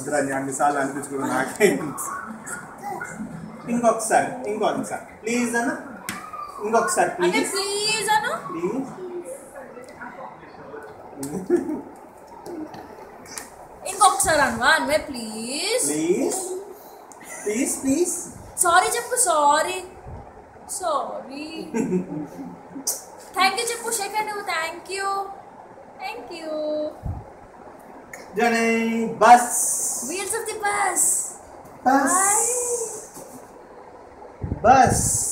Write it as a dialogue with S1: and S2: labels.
S1: వద్దురా నీ అన్నిసార్లు అనిపించుకోవడం నాకే ఇంకొకసారి ఇంకొకసారి ప్లీజ్ అన్న ఇంకొకసారి ప్లీజ్
S2: ప్లీజ్ అను
S1: ప్లీజ్
S2: ఇంకొకసారి అనువా అనువే please
S1: please please please
S2: sorry చెప్పు సారీ సారీ థ్యాంక్ యూ చెప్పు thank you thank Journey
S1: bus. Wheels
S2: of the bus. Bus.
S1: Bye. Bus.